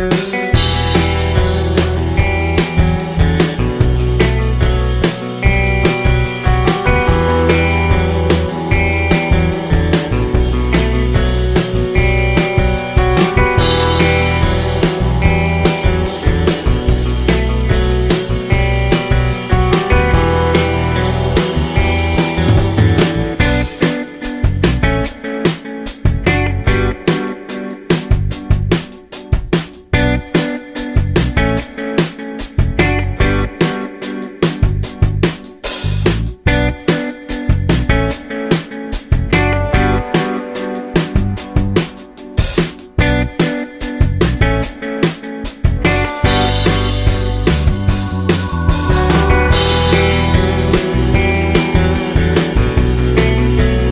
you.